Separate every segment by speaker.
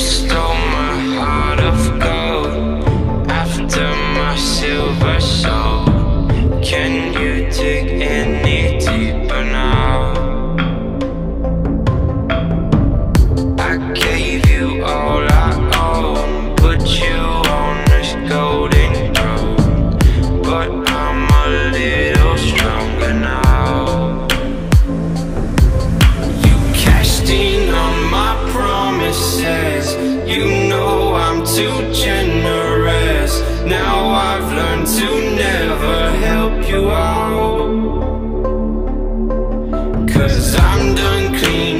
Speaker 1: first. unclean.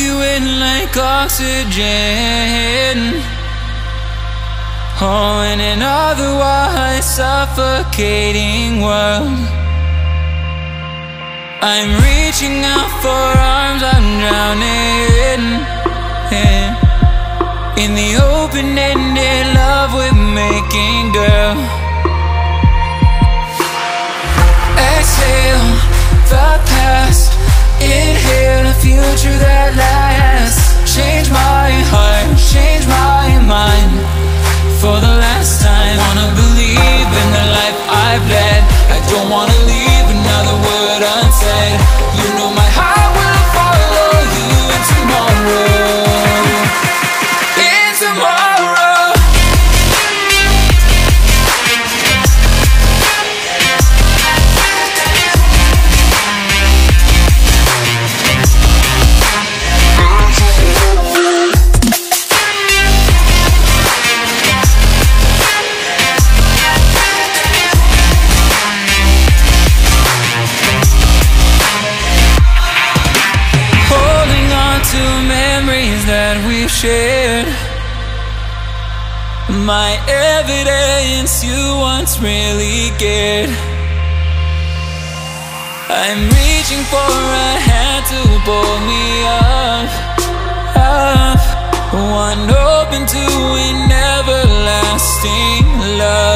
Speaker 1: you in
Speaker 2: like oxygen. Oh, in an otherwise suffocating world, I'm reaching out for arms I'm drowning. shared my evidence you once really cared. I'm reaching for a hand to pull me up, up. One open to an everlasting love.